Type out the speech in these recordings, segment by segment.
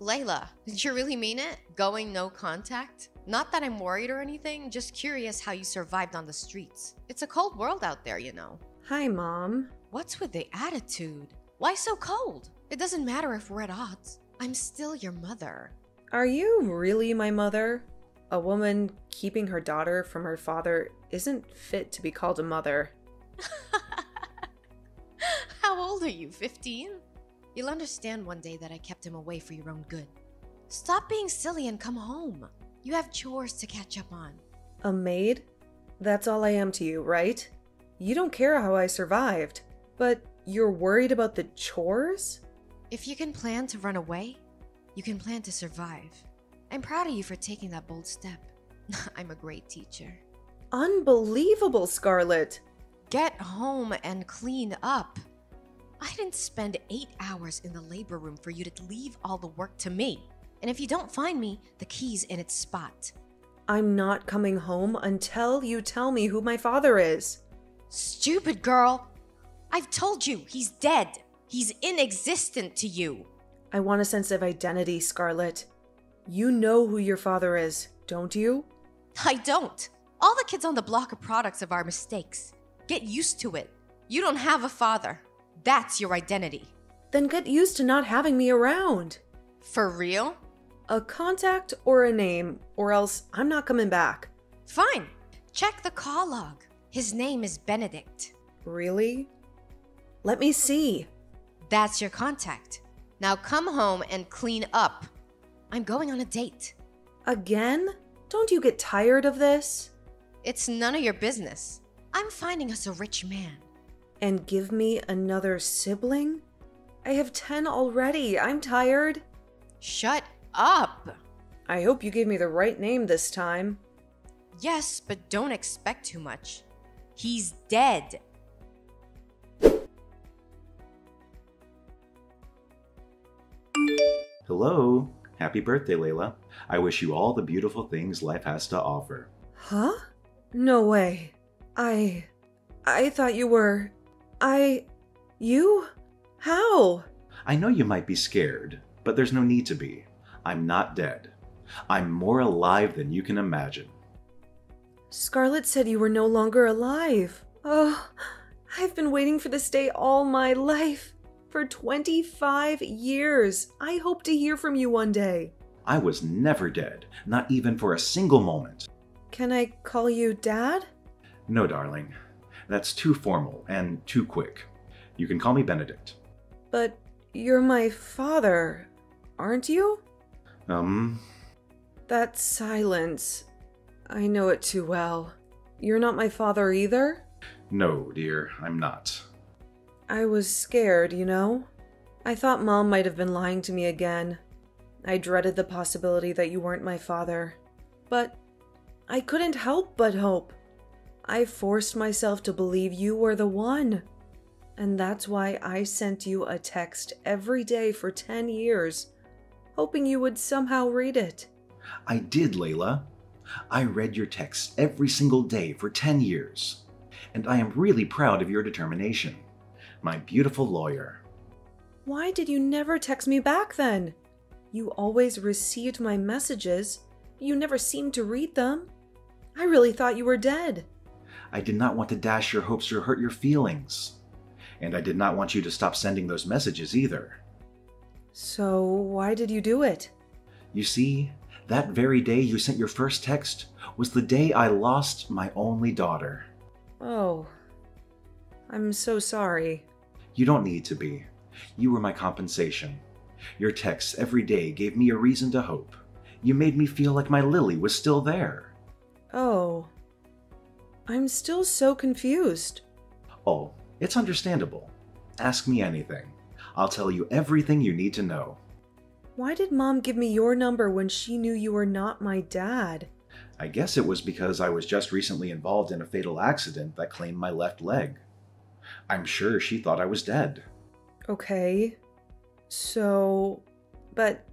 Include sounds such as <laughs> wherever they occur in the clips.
Layla, did you really mean it? Going no contact? Not that I'm worried or anything, just curious how you survived on the streets. It's a cold world out there, you know. Hi, Mom. What's with the attitude? Why so cold? It doesn't matter if we're at odds. I'm still your mother. Are you really my mother? A woman keeping her daughter from her father isn't fit to be called a mother. <laughs> How old are you? 15? You'll understand one day that I kept him away for your own good. Stop being silly and come home. You have chores to catch up on. A maid? That's all I am to you, right? You don't care how I survived, but you're worried about the chores? If you can plan to run away, you can plan to survive. I'm proud of you for taking that bold step. <laughs> I'm a great teacher. Unbelievable, Scarlet! Get home and clean up. I didn't spend eight hours in the labor room for you to leave all the work to me. And if you don't find me, the key's in its spot. I'm not coming home until you tell me who my father is. Stupid girl! I've told you, he's dead. He's inexistent to you. I want a sense of identity, Scarlet. You know who your father is, don't you? I don't. All the kids on the block are products of our mistakes. Get used to it. You don't have a father. That's your identity. Then get used to not having me around. For real? A contact or a name, or else I'm not coming back. Fine. Check the call log. His name is Benedict. Really? Let me see. That's your contact. Now come home and clean up. I'm going on a date. Again? Don't you get tired of this? It's none of your business. I'm finding us a rich man. And give me another sibling? I have 10 already. I'm tired. Shut up. I hope you gave me the right name this time. Yes, but don't expect too much. He's dead. Hello. Happy birthday, Layla. I wish you all the beautiful things life has to offer. Huh? No way. I. I thought you were. I. You? How? I know you might be scared, but there's no need to be. I'm not dead. I'm more alive than you can imagine. Scarlet said you were no longer alive. Oh, I've been waiting for this day all my life. For 25 years. I hope to hear from you one day. I was never dead, not even for a single moment. Can I call you Dad? No, darling. That's too formal and too quick. You can call me Benedict. But you're my father, aren't you? Um, That silence. I know it too well. You're not my father either? no, dear, I'm not. I was scared, you know? I thought Mom might have been lying to me again. I dreaded the possibility that you weren't my father. But I couldn't help but hope. I forced myself to believe you were the one. And that's why I sent you a text every day for 10 years, hoping you would somehow read it. I did, Layla. I read your texts every single day for 10 years. And I am really proud of your determination. My beautiful lawyer. Why did you never text me back then? You always received my messages. You never seemed to read them. I really thought you were dead. I did not want to dash your hopes or hurt your feelings. And I did not want you to stop sending those messages either. So, why did you do it? You see, that very day you sent your first text was the day I lost my only daughter. Oh. I'm so sorry. You don't need to be. You were my compensation. Your texts every day gave me a reason to hope. You made me feel like my Lily was still there. Oh. I'm still so confused. Oh, it's understandable. Ask me anything. I'll tell you everything you need to know. Why did Mom give me your number when she knew you were not my dad? I guess it was because I was just recently involved in a fatal accident that claimed my left leg. I'm sure she thought I was dead. Okay. So. But.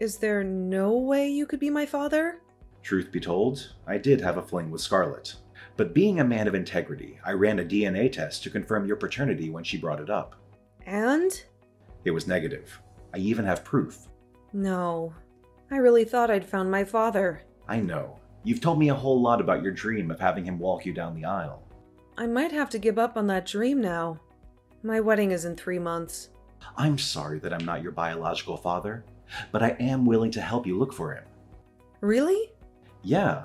Is there no way you could be my father? Truth be told, I did have a fling with Scarlet. But being a man of integrity, I ran a DNA test to confirm your paternity when she brought it up. And? It was negative. I even have proof. No. I really thought I'd found my father. I know. You've told me a whole lot about your dream of having him walk you down the aisle. I might have to give up on that dream now. My wedding is in three months. I'm sorry that I'm not your biological father, but I am willing to help you look for him. Really? Yeah,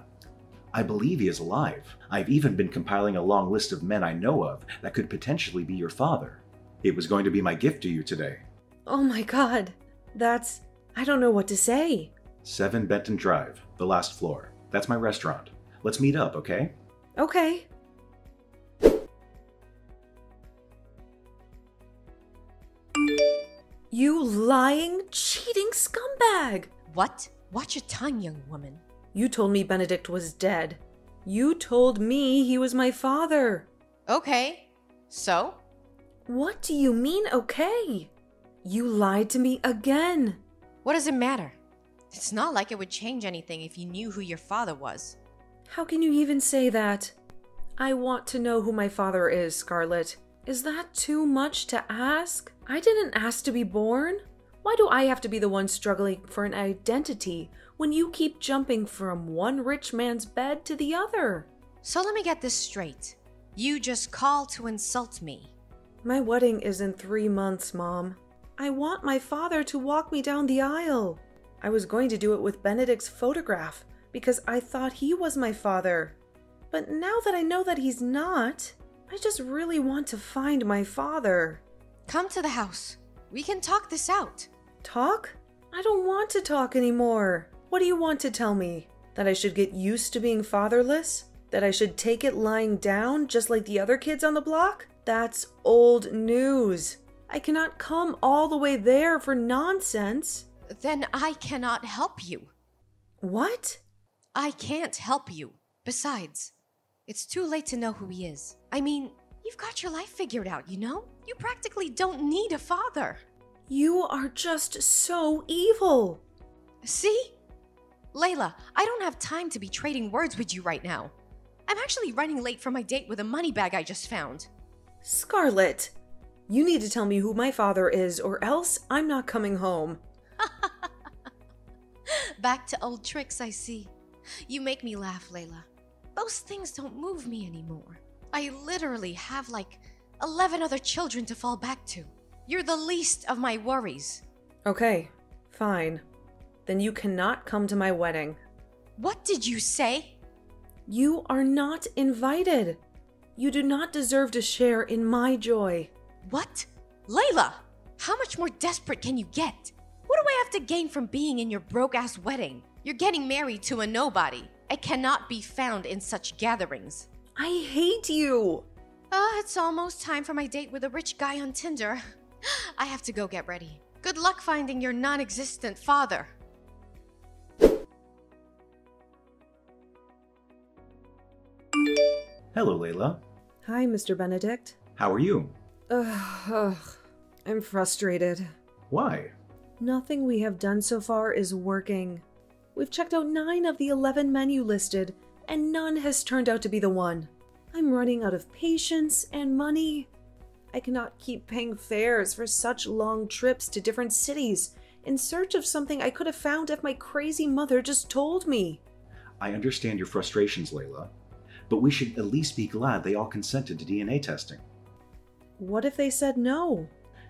I believe he is alive. I've even been compiling a long list of men I know of that could potentially be your father. It was going to be my gift to you today. Oh my god. That's. I don't know what to say. 7 Benton Drive, the last floor. That's my restaurant. Let's meet up, okay? Okay. You lying, cheating scumbag! What? Watch your tongue, young woman. You told me Benedict was dead. You told me he was my father. Okay. So? What do you mean, okay? You lied to me again. What does it matter? It's not like it would change anything if you knew who your father was. How can you even say that? I want to know who my father is, Scarlet. Is that too much to ask? I didn't ask to be born. Why do I have to be the one struggling for an identity when you keep jumping from one rich man's bed to the other? So let me get this straight. You just called to insult me. My wedding is in three months, Mom. I want my father to walk me down the aisle. I was going to do it with Benedict's photograph because I thought he was my father. But now that I know that he's not, I just really want to find my father. Come to the house. We can talk this out. Talk? I don't want to talk anymore. What do you want to tell me? That I should get used to being fatherless? That I should take it lying down just like the other kids on the block? That's old news. I cannot come all the way there for nonsense. Then I cannot help you. What? I can't help you. Besides, it's too late to know who he is. I mean, you've got your life figured out, you know? You practically don't need a father. You are just so evil. See? Layla, I don't have time to be trading words with you right now. I'm actually running late for my date with a money bag I just found. Scarlet, you need to tell me who my father is, or else I'm not coming home. <laughs> Back to old tricks, I see. You make me laugh, Layla. Those things don't move me anymore. I literally have like 11 other children to fall back to. You're the least of my worries. Okay, fine. Then you cannot come to my wedding. What did you say? You are not invited. You do not deserve to share in my joy. What? Layla! How much more desperate can you get? What do I have to gain from being in your broke ass wedding? You're getting married to a nobody. I cannot be found in such gatherings. I hate you. Ah, uh, it's almost time for my date with a rich guy on Tinder. <gasps> I have to go get ready. Good luck finding your non existent father. Hello, Layla. Hi, Mr. Benedict. How are you? Ugh, ugh, I'm frustrated. Why? Nothing we have done so far is working. We've checked out nine of the 11 men you listed, and none has turned out to be the one. I'm running out of patience and money. I cannot keep paying fares for such long trips to different cities in search of something I could have found if my crazy mother just told me. I understand your frustrations, Layla, but we should at least be glad they all consented to DNA testing. What if they said no?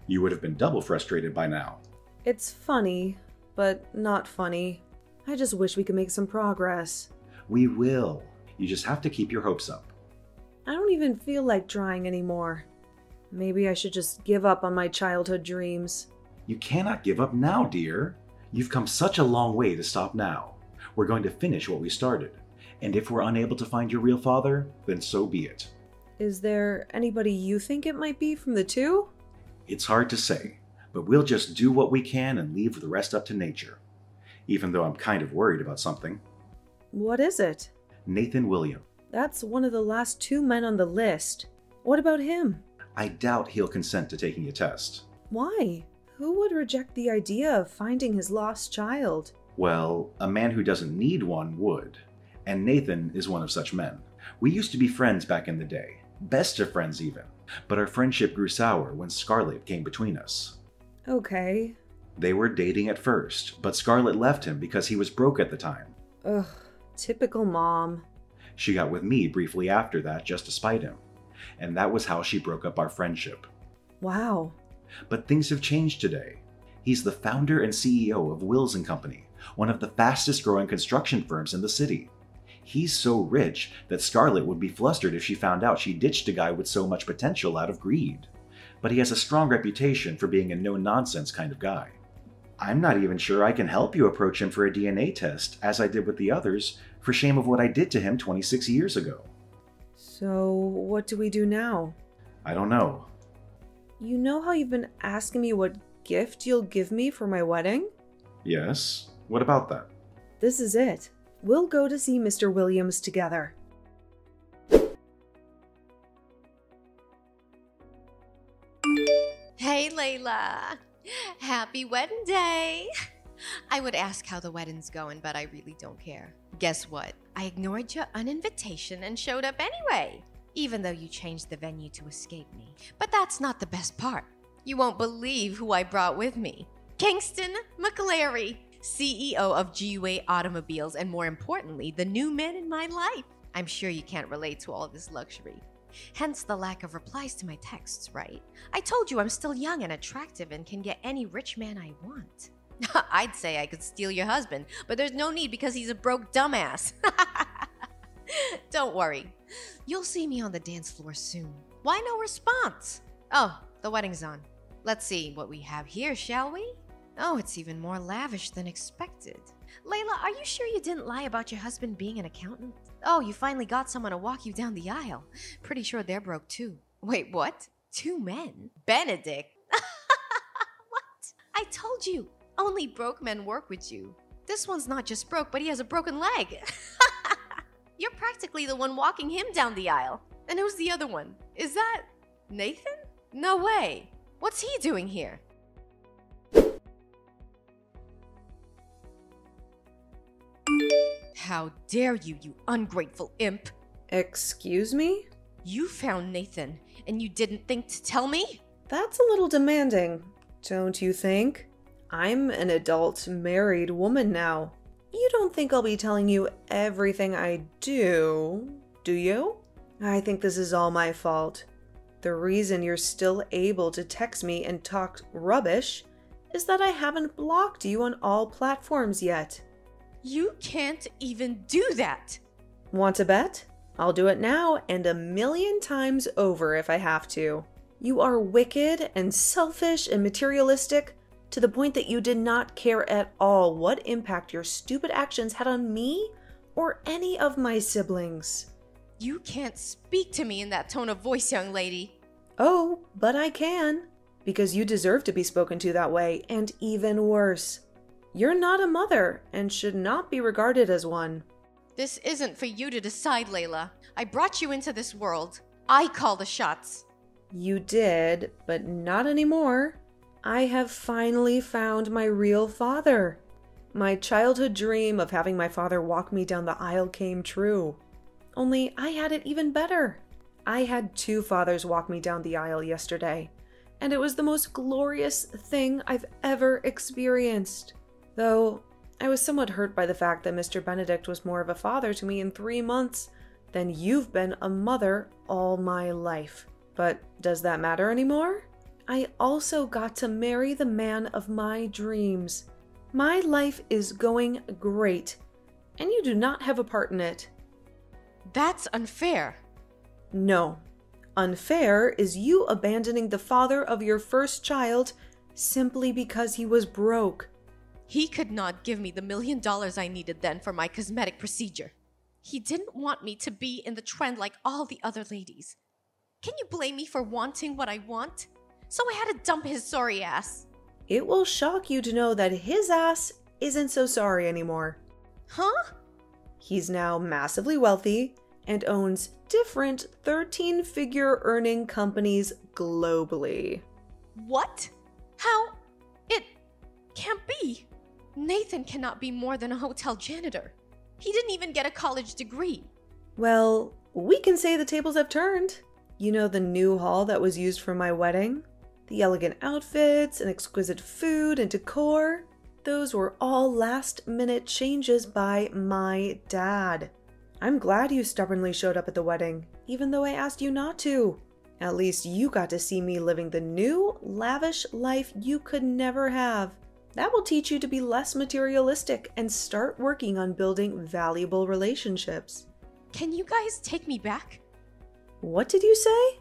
You would have been double frustrated by now. It's funny, but not funny. I just wish we could make some progress. We will. You just have to keep your hopes up. I don't even feel like trying anymore. Maybe I should just give up on my childhood dreams. You cannot give up now, dear. You've come such a long way to stop now. We're going to finish what we started. And if we're unable to find your real father, then so be it. Is there anybody you think it might be from the two? It's hard to say, but we'll just do what we can and leave the rest up to nature. Even though I'm kind of worried about something. What is it? Nathan William. That's one of the last two men on the list. What about him? I doubt he'll consent to taking a test. Why? Who would reject the idea of finding his lost child? Well, a man who doesn't need one would. And Nathan is one of such men. We used to be friends back in the day, best of friends even. But our friendship grew sour when Scarlet came between us. Okay. They were dating at first, but Scarlett left him because he was broke at the time. Ugh, typical mom. She got with me briefly after that just to spite him. And that was how she broke up our friendship. Wow. But things have changed today. He's the founder and CEO of Wills and Company, one of the fastest growing construction firms in the city. He's so rich that Scarlett would be flustered if she found out she ditched a guy with so much potential out of greed. But he has a strong reputation for being a no nonsense kind of guy. I'm not even sure I can help you approach him for a DNA test, as I did with the others, for shame of what I did to him 26 years ago. So, what do we do now? I don't know. You know how you've been asking me what gift you'll give me for my wedding? Yes? What about that? This is it. We'll go to see Mr. Williams together. Hey, Layla. Happy wedding day. I would ask how the wedding's going, but I really don't care. Guess what? I ignored your uninvitation and showed up anyway, even though you changed the venue to escape me. But that's not the best part. You won't believe who I brought with me Kingston McClary, CEO of GUA Automobiles, and more importantly, the new man in my life. I'm sure you can't relate to all this luxury. Hence the lack of replies to my texts, right? I told you I'm still young and attractive and can get any rich man I want. <laughs> I'd say I could steal your husband, but there's no need because he's a broke dumbass. <laughs> Don't worry. You'll see me on the dance floor soon. Why no response? Oh, the wedding's on. Let's see what we have here, shall we? Oh, it's even more lavish than expected. Layla, are you sure you didn't lie about your husband being an accountant? Oh, you finally got someone to walk you down the aisle. Pretty sure they're broke too. Wait, what? Two men? Benedict? <laughs> what? I told you, only broke men work with you. This one's not just broke, but he has a broken leg. <laughs> You're practically the one walking him down the aisle. And who's the other one? Is that Nathan? No way. What's he doing here? How dare you, you ungrateful imp! Excuse me? You found Nathan, and you didn't think to tell me? That's a little demanding, don't you think? I'm an adult, married woman now. You don't think I'll be telling you everything I do, do you? I think this is all my fault. The reason you're still able to text me and talk rubbish is that I haven't blocked you on all platforms yet. You can't even do that! Want to bet? I'll do it now and a million times over if I have to. You are wicked and selfish and materialistic to the point that you did not care at all what impact your stupid actions had on me or any of my siblings. You can't speak to me in that tone of voice, young lady. Oh, but I can. Because you deserve to be spoken to that way, and even worse. You're not a mother and should not be regarded as one. This isn't for you to decide, Layla. I brought you into this world. I call the shots. You did, but not anymore. I have finally found my real father. My childhood dream of having my father walk me down the aisle came true. Only I had it even better. I had two fathers walk me down the aisle yesterday, and it was the most glorious thing I've ever experienced. Though I was somewhat hurt by the fact that Mr. Benedict was more of a father to me in three months than you've been a mother all my life. But does that matter anymore? I also got to marry the man of my dreams. My life is going great, and you do not have a part in it. That's unfair. No. Unfair is you abandoning the father of your first child simply because he was broke. He could not give me the million dollars I needed then for my cosmetic procedure. He didn't want me to be in the trend like all the other ladies. Can you blame me for wanting what I want? So I had to dump his sorry ass. It will shock you to know that his ass isn't so sorry anymore. Huh? He's now massively wealthy and owns different 13 figure earning companies globally. What? How? It can't be. Nathan cannot be more than a hotel janitor. He didn't even get a college degree. Well, we can say the tables have turned. You know the new hall that was used for my wedding? The elegant outfits and exquisite food and decor, those were all last minute changes by my dad. I'm glad you stubbornly showed up at the wedding, even though I asked you not to. At least you got to see me living the new, lavish life you could never have. That will teach you to be less materialistic and start working on building valuable relationships. Can you guys take me back? What did you say?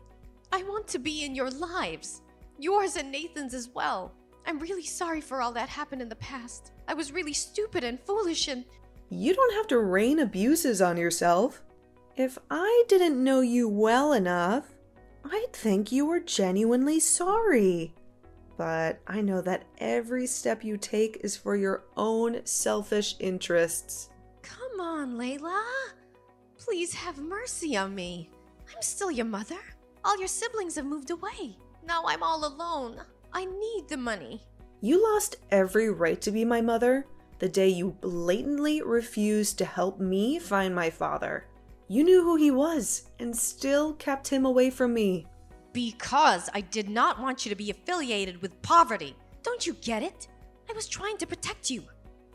I want to be in your lives. Yours and Nathan's as well. I'm really sorry for all that happened in the past. I was really stupid and foolish and. You don't have to rain abuses on yourself. If I didn't know you well enough, I'd think you were genuinely sorry. But I know that every step you take is for your own selfish interests. Come on, Layla. Please have mercy on me. I'm still your mother. All your siblings have moved away. Now I'm all alone. I need the money. You lost every right to be my mother the day you blatantly refused to help me find my father. You knew who he was and still kept him away from me. Because I did not want you to be affiliated with poverty. Don't you get it? I was trying to protect you.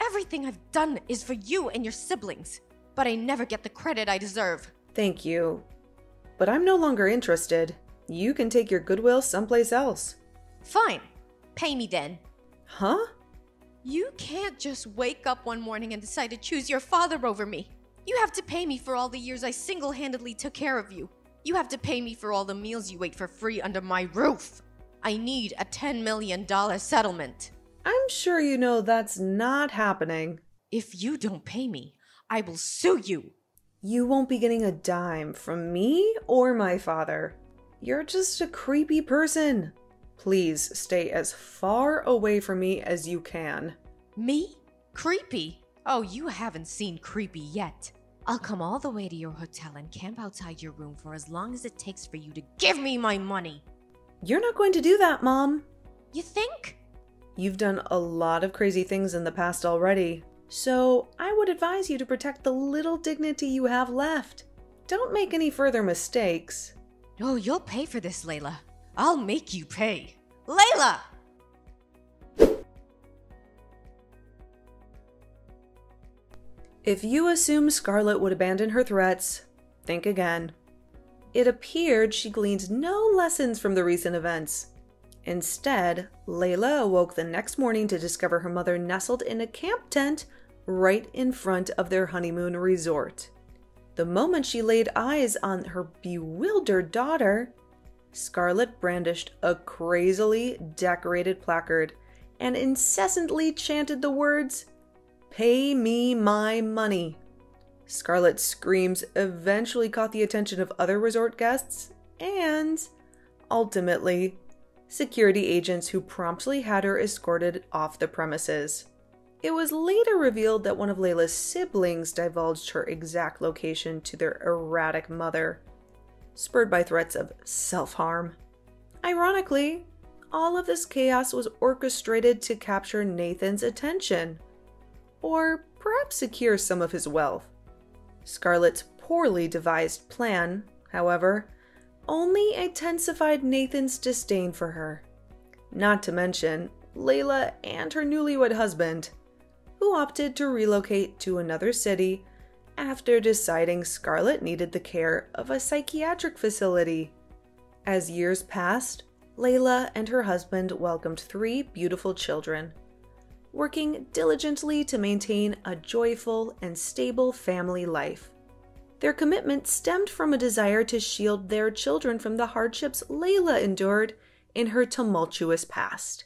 Everything I've done is for you and your siblings. But I never get the credit I deserve. Thank you. But I'm no longer interested. You can take your goodwill someplace else. Fine. Pay me then. Huh? You can't just wake up one morning and decide to choose your father over me. You have to pay me for all the years I single handedly took care of you. You have to pay me for all the meals you ate for free under my roof. I need a $10 million settlement. I'm sure you know that's not happening. If you don't pay me, I will sue you. You won't be getting a dime from me or my father. You're just a creepy person. Please stay as far away from me as you can. Me? Creepy? Oh, you haven't seen creepy yet. I'll come all the way to your hotel and camp outside your room for as long as it takes for you to give me my money. You're not going to do that, Mom. You think? You've done a lot of crazy things in the past already, so I would advise you to protect the little dignity you have left. Don't make any further mistakes. Oh, you'll pay for this, Layla. I'll make you pay. Layla! If you assume Scarlet would abandon her threats, think again. It appeared she gleaned no lessons from the recent events. Instead, Layla awoke the next morning to discover her mother nestled in a camp tent right in front of their honeymoon resort. The moment she laid eyes on her bewildered daughter, Scarlet brandished a crazily decorated placard and incessantly chanted the words, Pay me my money. Scarlet's screams eventually caught the attention of other resort guests and, ultimately, security agents who promptly had her escorted off the premises. It was later revealed that one of Layla's siblings divulged her exact location to their erratic mother, spurred by threats of self harm. Ironically, all of this chaos was orchestrated to capture Nathan's attention, or perhaps secure some of his wealth. Scarlet's poorly devised plan, however, only intensified Nathan's disdain for her. Not to mention Layla and her newlywed husband, who opted to relocate to another city after deciding Scarlet needed the care of a psychiatric facility. As years passed, Layla and her husband welcomed three beautiful children, working diligently to maintain a joyful and stable family life. Their commitment stemmed from a desire to shield their children from the hardships Layla endured in her tumultuous past.